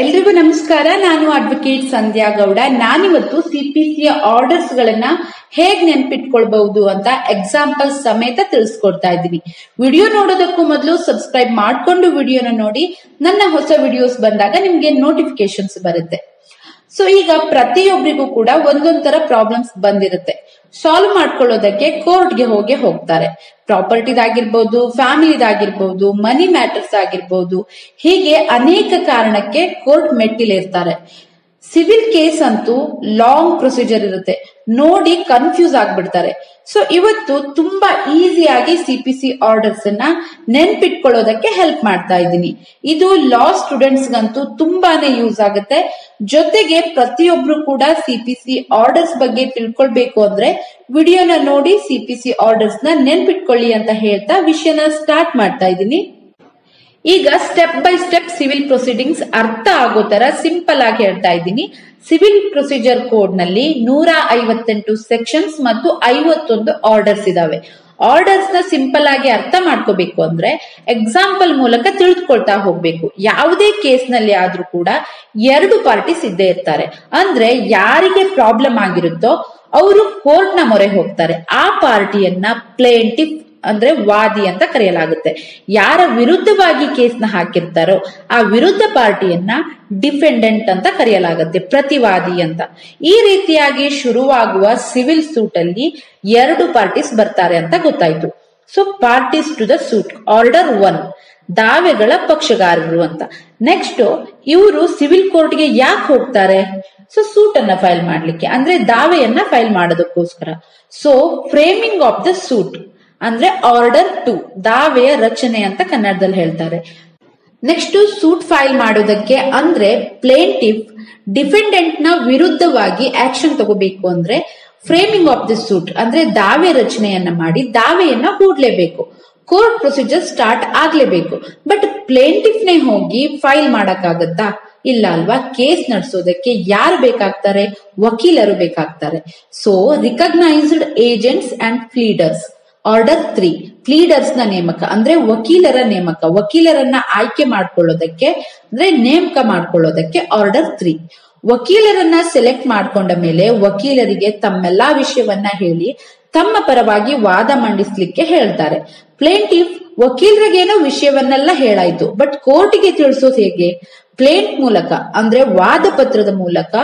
ಎಲ್ರಿಗೂ ನಮಸ್ಕಾರ. ನಾನು ಅಡ್ವೊಕೇಟ್ ಸಂಧ್ಯಾ ಗೌಡ. ನಾನಿವತ್ತು ಸಿಪಿಸಿಯ ಆರ್ಡರ್ಸ್ ಗಳನ್ನ ಹೇಗ್ ನೆನ್ಪಿಟ್ಕೊಳ್ಬಹುದು ಅಂತ ಎಕ್ಸಾಂಪಲ್ ಸಮೇತ ತಿಳಿಸ್ಕೊಡ್ತಾ ಇದ್ದೀನಿ. ವಿಡಿಯೋ ನೋಡೋದಕ್ಕೂ ಮೊದಲು ಸಬ್ಸ್ಕ್ರೈಬ್ ಮಾಡ್ಕೊಂಡು ವಿಡಿಯೋನ ನೋಡಿ. ನನ್ನ ಹೊಸ ವಿಡಿಯೋಸ್ ಬಂದಾಗ ನಿಮ್ಗೆ ನೋಟಿಫಿಕೇಶನ್ಸ್ ಬರುತ್ತೆ. ಸೊ ಈಗ ಪ್ರತಿಯೊಬ್ಬರಿಗೂ ಕೂಡ ಒಂದೊಂದ್ ತರ ಪ್ರಾಬ್ಲಮ್ಸ್ ಬಂದಿರುತ್ತೆ. ಸಾಲ್ವ್ ಮಾಡ್ಕೊಳ್ಳೋದಕ್ಕೆ ಕೋರ್ಟ್ಗೆ ಹೋಗಿ ಹೋಗ್ತಾರೆ. ಪ್ರಾಪರ್ಟಿದಾಗಿರ್ಬೋದು ಫ್ಯಾಮಿಲಿದಾಗಿರ್ಬೋದು ಮನಿ ಮ್ಯಾಟರ್ಸ್ ಆಗಿರ್ಬೋದು, ಹೀಗೆ ಅನೇಕ ಕಾರಣಕ್ಕೆ ಕೋರ್ಟ್ ಮೆಟ್ಟಿಲಿರ್ತಾರೆ. ಸಿವಿಲ್ ಕೇಸ್ ಅಂತೂ ಲಾಂಗ್ ಪ್ರೊಸೀಜರ್ ಇರುತ್ತೆ. ನೋಡಿ ಕನ್ಫ್ಯೂಸ್ ಆಗ್ಬಿಡ್ತಾರೆ. ಸೊ ಇವತ್ತು ತುಂಬಾ ಈಸಿಯಾಗಿ ಸಿಪಿಸಿ ಆರ್ಡರ್ಸ್ ಅನ್ನ ನೆನ್ಪಿಟ್ಕೊಳ್ಳೋದಕ್ಕೆ ಹೆಲ್ಪ್ ಮಾಡ್ತಾ ಇದ್ದೀನಿ. ಇದು ಲಾ ಸ್ಟೂಡೆಂಟ್ಸ್ ಗಂತೂ ತುಂಬಾನೇ ಯೂಸ್ ಆಗುತ್ತೆ. ಜೊತೆಗೆ ಪ್ರತಿಯೊಬ್ರು ಕೂಡ ಸಿಪಿಸಿ ಆರ್ಡರ್ಸ್ ಬಗ್ಗೆ ತಿಳ್ಕೊಳ್ಬೇಕು ಅಂದ್ರೆ ವಿಡಿಯೋನ ನೋಡಿ ಸಿಪಿಸಿ ಆರ್ಡರ್ಸ್ನ ನೆನ್ಪಿಟ್ಕೊಳ್ಳಿ ಅಂತ ಹೇಳ್ತಾ ವಿಷಯನ ಸ್ಟಾರ್ಟ್ ಮಾಡ್ತಾ ಇದ್ದೀನಿ. ಈಗ step by step civil proceedings ಅರ್ಥ ಆಗೋ ತರ ಸಿಂಪಲ್ ಆಗಿ ಹೇಳ್ತಾ ಇದ್ದೀನಿ. ಸಿವಿಲ್ ಪ್ರೊಸೀಜರ್ ಕೋಡ್ನಲ್ಲಿ ನೂರ ಐವತ್ತೆಂಟು ಸೆಕ್ಷನ್ಸ್ ಮತ್ತು ಐವತ್ತೊಂದು ಆರ್ಡರ್ಸ್ ಇದಾವೆ. ಆರ್ಡರ್ಸ್ನ ಸಿಂಪಲ್ ಆಗಿ ಅರ್ಥ ಮಾಡ್ಕೋಬೇಕು ಅಂದ್ರೆ ಎಕ್ಸಾಂಪಲ್ ಮೂಲಕ ತಿಳಿದುಕೊಳ್ತಾ ಹೋಗ್ಬೇಕು. ಯಾವುದೇ ಕೇಸ್ನಲ್ಲಿ ಆದ್ರೂ ಕೂಡ ಎರಡು ಪಾರ್ಟೀಸ್ ಇದ್ದೇ ಇರ್ತಾರೆ. ಅಂದ್ರೆ ಯಾರಿಗೆ ಪ್ರಾಬ್ಲಮ್ ಆಗಿರುತ್ತೋ ಅವರು ಕೋರ್ಟ್ನ ಮೊರೆ ಹೋಗ್ತಾರೆ. ಆ ಪಾರ್ಟಿಯನ್ನ ಪ್ಲೇಂಟಿಫ್ ಅಂದ್ರೆ ವಾದಿ ಅಂತ ಕರೆಯಲಾಗುತ್ತೆ. ಯಾರ ವಿರುದ್ಧವಾಗಿ ಕೇಸ್ನ ಹಾಕಿರ್ತಾರೋ ಆ ವಿರುದ್ಧ ಪಾರ್ಟಿಯನ್ನ ಡಿಫೆಂಡೆಂಟ್ ಅಂತ ಕರೆಯಲಾಗುತ್ತೆ, ಪ್ರತಿವಾದಿ ಅಂತ. ಈ ರೀತಿಯಾಗಿ ಶುರುವಾಗುವ ಸಿವಿಲ್ ಸೂಟ್ ಅಲ್ಲಿ ಎರಡು ಪಾರ್ಟೀಸ್ ಬರ್ತಾರೆ ಅಂತ ಗೊತ್ತಾಯ್ತು. So, parties to the suit, order one, ದಾವೆಗಳ ಪಕ್ಷಗಾರರು ಅಂತ. ನೆಕ್ಸ್ಟ್, ಇವರು ಸಿವಿಲ್ ಕೋರ್ಟ್ಗೆ ಯಾಕೆ ಹೋಗ್ತಾರೆ? ಸೊ ಸೂಟ್ ಅನ್ನ ಫೈಲ್ ಮಾಡ್ಲಿಕ್ಕೆ, ಅಂದ್ರೆ ದಾವೆಯನ್ನ ಫೈಲ್ ಮಾಡೋದಕ್ಕೋಸ್ಕರ. So, framing of the suit ಅಂದ್ರೆ ಆರ್ಡರ್ ಟು ದಾವೆಯ ರಚನೆ ಅಂತ ಕನ್ನಡದಲ್ಲಿ ಹೇಳ್ತಾರೆ. ನೆಕ್ಸ್ಟ್ ಸೂಟ್ ಫೈಲ್ ಮಾಡೋದಕ್ಕೆ ಅಂದ್ರೆ ಪ್ಲೇಂಟಿಫ್ ಡಿಫೆಂಡೆಂಟ್ನ ವಿರುದ್ಧವಾಗಿ ಆಕ್ಷನ್ ತಗೋಬೇಕು ಅಂದ್ರೆ ಫ್ರೇಮಿಂಗ್ ಆಫ್ ದಿ ಸೂಟ್ ಅಂದ್ರೆ ದಾವೆ ರಚನೆಯನ್ನ ಮಾಡಿ ದಾವೆಯನ್ನ ಹೂಡ್ಲೇಬೇಕು. ಕೋರ್ಟ್ ಪ್ರೊಸೀಜರ್ ಸ್ಟಾರ್ಟ್ ಆಗ್ಲೇಬೇಕು. ಬಟ್ ಪ್ಲೇಂಟಿಫ್ ನೇ ಹೋಗಿ ಫೈಲ್ ಮಾಡಕ್ಕಾಗತ್ತಾ? ಇಲ್ಲ ಅಲ್ವಾ? ಕೇಸ್ ನಡೆಸೋದಕ್ಕೆ ಯಾರು ಬೇಕಾಗ್ತಾರೆ? ವಕೀಲರು ಬೇಕಾಗ್ತಾರೆ. So recognised agents and pleaders order three ಪ್ಲೀಡರ್ಸ್ನ ನೇಮಕ, ಅಂದ್ರೆ ವಕೀಲರ ನೇಮಕ, ವಕೀಲರನ್ನ ಆಯ್ಕೆ ಮಾಡ್ಕೊಳ್ಳೋದಕ್ಕೆ, ಅಂದ್ರೆ ನೇಮಕ ಮಾಡ್ಕೊಳ್ಳೋದಕ್ಕೆ ಆರ್ಡರ್ ತ್ರೀ. ವಕೀಲರನ್ನ ಸೆಲೆಕ್ಟ್ ಮಾಡ್ಕೊಂಡ ಮೇಲೆ ವಕೀಲರಿಗೆ ತಮ್ಮೆಲ್ಲಾ ವಿಷಯವನ್ನ ಹೇಳಿ ತಮ್ಮ ಪರವಾಗಿ ವಾದ ಮಂಡಿಸ್ಲಿಕ್ಕೆ ಹೇಳ್ತಾರೆ. ಪ್ಲೇಂಟಿಫ್ ವಕೀಲರಿಗೇನೋ ವಿಷಯವನ್ನೆಲ್ಲ ಹೇಳಾಯ್ತು. ಬಟ್ ಕೋರ್ಟಿಗೆ ತಿಳಿಸೋದು ಹೇಗೆ? ಪ್ಲೇಂಟ್ ಮೂಲಕ, ಅಂದ್ರೆ ವಾದ ಪತ್ರದ ಮೂಲಕ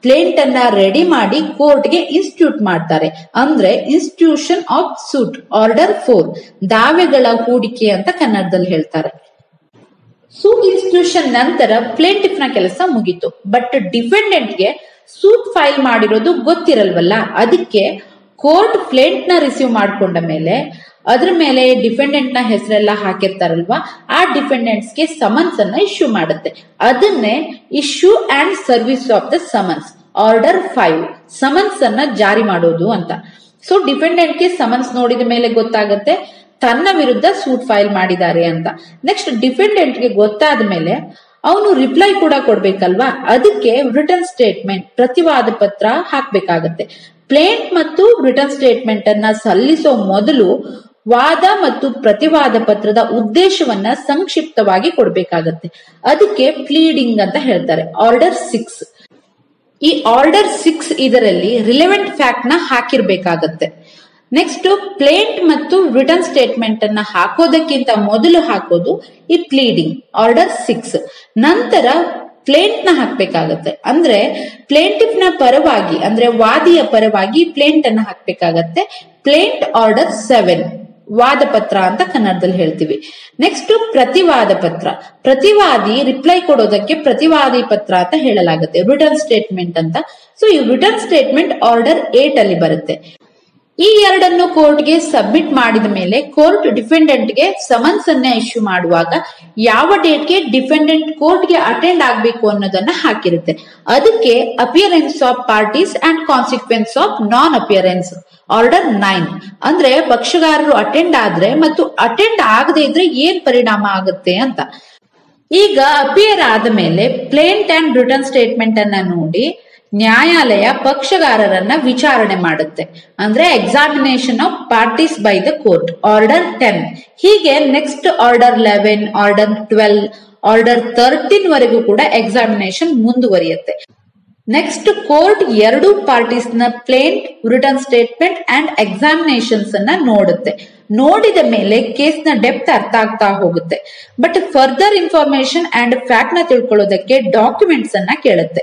ಪ್ಲೇಂಟ್ ಅನ್ನ ರೆಡಿ ಮಾಡಿ ಕೋರ್ಟ್ಗೆ ಇನ್ಸ್ಟಿಟ್ಯೂಟ್ ಮಾಡ್ತಾರೆ. ಅಂದ್ರೆ institution of suit order four ದಾವೆಗಳ ಹೂಡಿಕೆ ಅಂತ ಕನ್ನಡದಲ್ಲಿ ಹೇಳ್ತಾರೆ. ಸೂಟ್ ಇನ್ಸ್ಟಿಟ್ಯೂಷನ್ ನಂತರ ಪ್ಲೇಂಟಿಫ್ನ ಕೆಲಸ ಮುಗಿತು. ಬಟ್ ಡಿಫೆಂಡೆಂಟ್ಗೆ ಸೂಟ್ ಫೈಲ್ ಮಾಡಿರೋದು ಗೊತ್ತಿರಲ್ವಲ್ಲ? ಅದಕ್ಕೆ ಕೋರ್ಟ್ ಪ್ಲೇಂಟ್ನ ರಿಸೀವ್ ಮಾಡ್ಕೊಂಡ ಮೇಲೆ ಅದ್ರ ಮೇಲೆ ಡಿಫೆಂಡೆಂಟ್ನ ಹೆಸರೆಲ್ಲ ಹಾಕಿರ್ತಾರಲ್ವಾ, ಆ ಡಿಫೆಂಡೆಂಟ್ಸ್ಗೆ ಸಮನ್ಸ್ ಅನ್ನ ಇಶ್ಯೂ ಮಾಡುತ್ತೆ. ಅದನ್ನೇ issue and service of the summons order five summons ಅನ್ನ ಜಾರಿ ಮಾಡೋದು ಅಂತ. ಸೊ ಡಿಫೆಂಡೆಂಟ್ಗೆ ಸಮನ್ಸ್ ನೋಡಿದ ಮೇಲೆ ಗೊತ್ತಾಗುತ್ತೆ, ತನ್ನ ವಿರುದ್ಧ ಸೂಟ್ ಫೈಲ್ ಮಾಡಿದ್ದಾರೆ ಅಂತ. ನೆಕ್ಸ್ಟ್ ಡಿಫೆಂಡೆಂಟ್ಗೆ ಗೊತ್ತಾದ ಮೇಲೆ ಅವನು ರಿಪ್ಲೈ ಕೂಡ ಕೊಡ್ಬೇಕಲ್ವಾ? ಅದಕ್ಕೆ ರಿಟರ್ನ್ ಸ್ಟೇಟ್ಮೆಂಟ್ ಪ್ರತಿವಾದ ಪತ್ರ ಹಾಕ್ಬೇಕಾಗತ್ತೆ. ಪ್ಲೇಂಟ್ ಮತ್ತು ರಿಟರ್ನ್ ಸ್ಟೇಟ್ಮೆಂಟ್ ಅನ್ನ ಸಲ್ಲಿಸೋ ಮೊದಲು ವಾದ ಮತ್ತು ಪ್ರತಿವಾದ ಪತ್ರದ ಉದ್ದೇಶವನ್ನ ಸಂಕ್ಷಿಪ್ತವಾಗಿ ಕೊಡ್ಬೇಕಾಗತ್ತೆ. ಅದಕ್ಕೆ ಪ್ಲೀಡಿಂಗ್ ಅಂತ ಹೇಳ್ತಾರೆ. ಆರ್ಡರ್ ಸಿಕ್ಸ್ ಈ ಆರ್ಡರ್ ಸಿಕ್ಸ್ ಇದರಲ್ಲಿ ರಿಲೆವೆಂಟ್ ಫ್ಯಾಕ್ಟ್ನ ಹಾಕಿರ್ಬೇಕಾಗತ್ತೆ. ನೆಕ್ಸ್ಟ್ ಪ್ಲೇಂಟ್ ಮತ್ತು ರಿಟರ್ನ್ ಸ್ಟೇಟ್ಮೆಂಟ್ ಅನ್ನ ಹಾಕೋದಕ್ಕಿಂತ ಮೊದಲು ಹಾಕೋದು ಈ ಪ್ಲೀಡಿಂಗ್ ಆರ್ಡರ್ ಸಿಕ್ಸ್ ನಂತರ ಪ್ಲೇಂಟ್ನ ಹಾಕ್ಬೇಕಾಗತ್ತೆ. ಅಂದ್ರೆ ಪ್ಲೇಂಟಿಫ್ನ ಪರವಾಗಿ, ಅಂದ್ರೆ ವಾದಿಯ ಪರವಾಗಿ ಪ್ಲೇಂಟ್ ಅನ್ನ ಹಾಕ್ಬೇಕಾಗತ್ತೆ. ಪ್ಲೇಂಟ್ ಆರ್ಡರ್ ಸೆವೆನ್ ವಾದ ಪತ್ರ ಅಂತ ಕನ್ನಡದಲ್ಲಿ ಹೇಳ್ತೀವಿ. ನೆಕ್ಸ್ಟ್ ಪ್ರತಿವಾದ ಪತ್ರ ಪ್ರತಿವಾದಿ ರಿಪ್ಲೈ ಕೊಡೋದಕ್ಕೆ ಪ್ರತಿವಾದಿ ಪತ್ರ ಅಂತ ಹೇಳಲಾಗುತ್ತೆ. ರಿಟರ್ನ್ ಸ್ಟೇಟ್ಮೆಂಟ್ ಅಂತ. ಸೊ ಈ ರಿಟರ್ನ್ ಸ್ಟೇಟ್ಮೆಂಟ್ ಆರ್ಡರ್ ಏಟ್ ಅಲ್ಲಿ ಬರುತ್ತೆ. ಈ ಎರಡನ್ನು ಕೋರ್ಟ್ಗೆ ಸಬ್ಮಿಟ್ ಮಾಡಿದ ಮೇಲೆ ಕೋರ್ಟ್ ಡಿಫೆಂಡೆಂಟ್ಗೆ ಸಮನ್ಸ್ ಅನ್ನ ಇಶ್ಯೂ ಮಾಡುವಾಗ ಯಾವ ಡೇಟ್ಗೆ ಡಿಫೆಂಡೆಂಟ್ ಕೋರ್ಟ್ಗೆ ಅಟೆಂಡ್ ಆಗಬೇಕು ಅನ್ನೋದನ್ನ ಹಾಕಿರುತ್ತೆ. ಅದಕ್ಕೆ appearance of parties and consequence of non appearance order nine ಅಂದ್ರೆ ಪಕ್ಷಗಾರರು ಅಟೆಂಡ್ ಆದ್ರೆ ಮತ್ತು ಅಟೆಂಡ್ ಆಗದೆ ಇದ್ರೆ ಏನ್ ಪರಿಣಾಮ ಆಗುತ್ತೆ ಅಂತ. ಈಗ ಅಪಿಯರ್ ಆದ ಮೇಲೆ ಪ್ಲೇಂಟ್ ಅಂಡ್ ರಿಟರ್ನ್ ಸ್ಟೇಟ್ಮೆಂಟ್ ಅನ್ನ ನೋಡಿ. ನ್ಯಾಯಾಲಯ ಪಕ್ಷಗಾರರನ್ನ ವಿಚಾರಣೆ ಮಾಡುತ್ತೆ. ಅಂದ್ರೆ examination of parties by the court order ten ಹೀಗೆ next order eleven order twelve order thirteen ವರೆಗೂ ಕೂಡ ಎಕ್ಸಾಮಿನೇಷನ್ ಮುಂದುವರಿಯುತ್ತೆ. ನೆಕ್ಸ್ಟ್ ಕೋರ್ಟ್ ಎರಡು ಪಾರ್ಟೀಸ್ನ plaint return statement and examinations ಅನ್ನ ನೋಡುತ್ತೆ. ನೋಡಿದ ಮೇಲೆ ಕೇಸ್ನ ಡೆಪ್ತ್ ಅರ್ಥ ಆಗ್ತಾ ಹೋಗುತ್ತೆ. ಬಟ್ ಫರ್ದರ್ ಇನ್ಫಾರ್ಮೇಶನ್ ಅಂಡ್ ಫ್ಯಾಕ್ಟ್ನ ತಿಳ್ಕೊಳ್ಳೋದಕ್ಕೆ ಡಾಕ್ಯುಮೆಂಟ್ಸ್ ಅನ್ನ ಕೇಳುತ್ತೆ.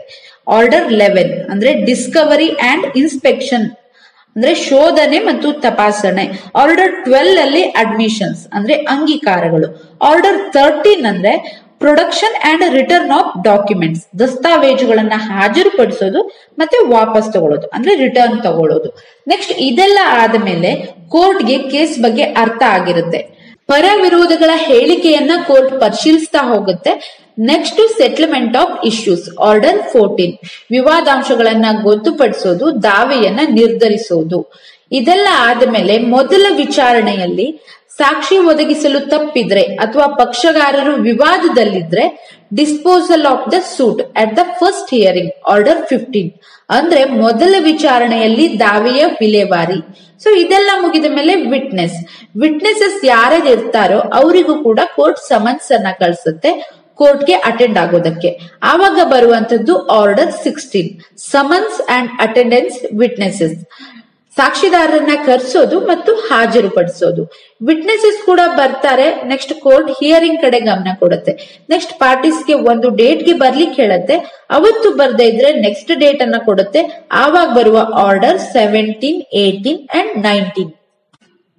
ಆರ್ಡರ್ ಲೆವೆನ್ ಅಂದ್ರೆ ಡಿಸ್ಕವರಿ ಅಂಡ್ ಇನ್ಸ್ಪೆಕ್ಷನ್ ಅಂದ್ರೆ ಶೋಧನೆ ಮತ್ತು ತಪಾಸಣೆ. ಆರ್ಡರ್ ಟ್ವೆಲ್ ಅಲ್ಲಿ ಅಡ್ಮಿಷನ್ಸ್ ಅಂದ್ರೆ ಅಂಗೀಕಾರಗಳು. ಆರ್ಡರ್ ತರ್ಟೀನ್ ಅಂದ್ರೆ production and return of documents ದಸ್ತಾವೇಜುಗಳನ್ನ ಹಾಜರುಪಡಿಸೋದು ಮತ್ತೆ ವಾಪಸ್ ತಗೊಳ್ಳೋದು, ಅಂದ್ರೆ ರಿಟರ್ನ್ ತಗೊಳ್ಳೋದು. ನೆಕ್ಸ್ಟ್ ಇದೆಲ್ಲ ಆದಮೇಲೆ ಕೋರ್ಟ್ಗೆ ಕೇಸ್ ಬಗ್ಗೆ ಅರ್ಥ ಆಗಿರುತ್ತೆ. ಪರ ವಿರೋಧಗಳ ಹೇಳಿಕೆಯನ್ನ ಕೋರ್ಟ್ ಪರಿಶೀಲಿಸ್ತಾ ಹೋಗುತ್ತೆ. Next settlement of issues order fourteen ವಿವಾದಾಂಶಗಳನ್ನ ಗೊತ್ತುಪಡಿಸೋದು, ದಾವೆಯನ್ನ ನಿರ್ಧರಿಸೋದು. ಇದೆಲ್ಲ ಆದಮೇಲೆ ಮೊದಲ ವಿಚಾರಣೆಯಲ್ಲಿ ಸಾಕ್ಷಿ ಒದಗಿಸಲು ತಪ್ಪಿದ್ರೆ ಅಥವಾ ಪಕ್ಷಗಾರರು ವಿವಾದದಲ್ಲಿದ್ರೆ disposal of the suit at the first hearing order fifteen ಅಂದ್ರೆ ಮೊದಲ ವಿಚಾರಣೆಯಲ್ಲಿ ದಾವೆಯ ವಿಲೇವಾರಿ. ಸೊ ಇದೆಲ್ಲ ಮುಗಿದ ಮೇಲೆ ವಿಟ್ನೆಸ್ ವಿಟ್ನೆಸಸ್ ಯಾರ್ಯಾರು ಇರ್ತಾರೋ ಅವರಿಗೂ ಕೂಡ ಕೋರ್ಟ್ ಸಮನ್ಸ್ ಅನ್ನ ಕಳಿಸುತ್ತೆ. ಕೋರ್ಟ್ಗೆ ಅಟೆಂಡ್ ಆಗೋದಕ್ಕೆ. ಆವಾಗ ಬರುವಂತದ್ದು order sixteen summons and attendance witnesses ಸಾಕ್ಷಿದಾರರನ್ನ ಕರೆಸೋದು ಮತ್ತು ಹಾಜರುಪಡಿಸೋದು. ವಿಟ್ನೆಸಸ್ ಕೂಡ ಬರ್ತಾರೆ ನೆಕ್ಸ್ಟ್ ಕೋರ್ಟ್ ಹಿಯರಿಂಗ್ ಕಡೆ ಗಮನ ಕೊಡುತ್ತೆ. ನೆಕ್ಸ್ಟ್ ಪಾರ್ಟೀಸ್ಗೆ ಒಂದು ಡೇಟ್ಗೆ ಬರ್ಲಿಕ್ಕೆ ಹೇಳುತ್ತೆ. ಅವತ್ತು ಬರ್ದೇ ಇದ್ರೆ ನೆಕ್ಸ್ಟ್ ಡೇಟ್ ಅನ್ನ ಕೊಡುತ್ತೆ. ಆವಾಗ ಬರುವ order seventeen eighteen and nineteen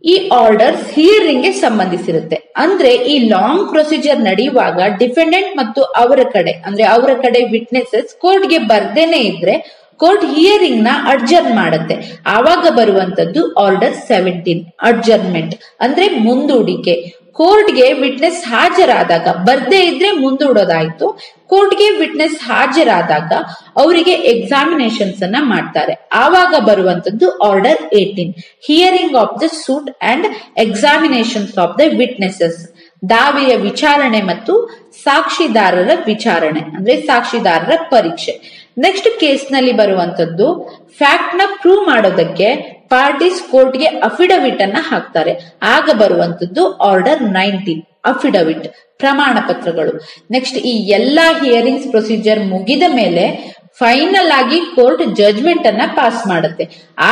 ಈ ಆರ್ಡರ್ಸ್ ಹಿಯರಿಂಗ್ಗೆ ಸಂಬಂಧಿಸಿರುತ್ತೆ. ಅಂದ್ರೆ ಈ ಲಾಂಗ್ ಪ್ರೊಸೀಜರ್ ನಡೆಯುವಾಗ ಡಿಫೆಂಡೆಂಟ್ ಮತ್ತು ಅವರ ಕಡೆ, ಅಂದ್ರೆ ಅವರ ಕಡೆ ವಿಟ್ನೆಸಸ್ ಕೋರ್ಟ್ಗೆ ಬರ್ದೇನೆ ಇದ್ರೆ ಕೋರ್ಟ್ ಹಿಯರಿಂಗ್ನ ಅಡ್ಜರ್ನ್ ಮಾಡುತ್ತೆ. ಆವಾಗ ಬರುವಂತದ್ದು ಆರ್ಡರ್ ಸೆವೆಂಟೀನ್ ಅಡ್ಜರ್ನ್ಮೆಂಟ್ ಅಂದ್ರೆ ಮುಂದೂಡಿಕೆ. ಕೋರ್ಟ್ಗೆ ವಿಟ್ನೆಸ್ ಹಾಜರಾದಾಗ, ಬರ್ದೇ ಇದ್ರೆ ಮುಂದೂಡೋದಾಯ್ತು. ಕೋರ್ಟ್ಗೆ ವಿಟ್ನೆಸ್ ಹಾಜರಾದಾಗ ಅವರಿಗೆ ಎಕ್ಸಾಮಿನೇಷನ್ಸ್ ಅನ್ನ ಮಾಡ್ತಾರೆ. ಆವಾಗ ಬರುವಂತದ್ದು order eighteen hearing of the suit and examinations of the witnesses ದಾವೆಯ ವಿಚಾರಣೆ ಮತ್ತು ಸಾಕ್ಷಿದಾರರ ವಿಚಾರಣೆ, ಅಂದ್ರೆ ಸಾಕ್ಷಿದಾರರ ಪರೀಕ್ಷೆ. ನೆಕ್ಸ್ಟ್ ಕೇಸ್ನಲ್ಲಿ ಬರುವಂತದ್ದು ಫ್ಯಾಕ್ಟ್ನ ಪ್ರೂವ್ ಮಾಡೋದಕ್ಕೆ ಪಾರ್ಟೀಸ್ ಕೋರ್ಟ್ಗೆ ಅಫಿಡವಿಟ್ ಅನ್ನ ಹಾಕ್ತಾರೆ. ಆಗ ಬರುವಂತದ್ದು ಆರ್ಡರ್ ನೈನ್ಟೀನ್, ಅಫಿಡವಿಟ್, ಪ್ರಮಾಣ ಪತ್ರಗಳು. ನೆಕ್ಸ್ಟ್ ಈ ಎಲ್ಲಾ ಹಿಯರಿಂಗ್ಸ್ ಪ್ರೊಸೀಜರ್ ಮುಗಿದ ಮೇಲೆ ಫೈನಲ್ ಆಗಿ ಕೋರ್ಟ್ ಜಜ್ಮೆಂಟ್ ಅನ್ನ ಪಾಸ್ ಮಾಡುತ್ತೆ.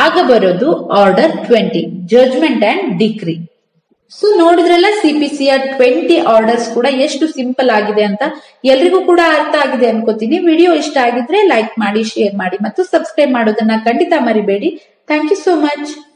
ಆಗ ಬರೋದು order twenty, judgment and decree. So ನೋಡಿದ್ರಲ್ಲ ಆರ್ ಟ್ವೆಂಟಿ ಆರ್ಡರ್ಸ್ ಕೂಡ ಎಷ್ಟು ಸಿಂಪಲ್ ಆಗಿದೆ ಅಂತ ಎಲ್ರಿಗೂ ಕೂಡ ಅರ್ಥ ಆಗಿದೆ ಅನ್ಕೋತೀನಿ. ವಿಡಿಯೋ ಇಷ್ಟ ಆಗಿದ್ರೆ ಲೈಕ್ ಮಾಡಿ, ಶೇರ್ ಮಾಡಿ ಮತ್ತು ಸಬ್ಸ್ಕ್ರೈಬ್ ಮಾಡೋದನ್ನ ಖಂಡಿತ ಮರಿಬೇಡಿ. Thank you so much.